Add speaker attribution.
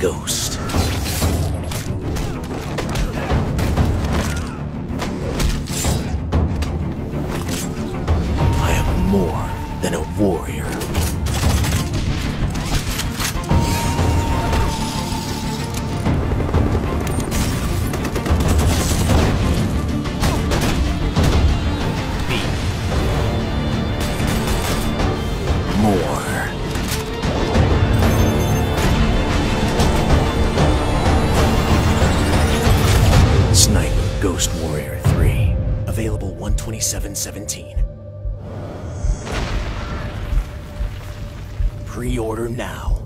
Speaker 1: ghost. I am more than a warrior. Ghost Warrior 3. Available 127.17. Pre-order now.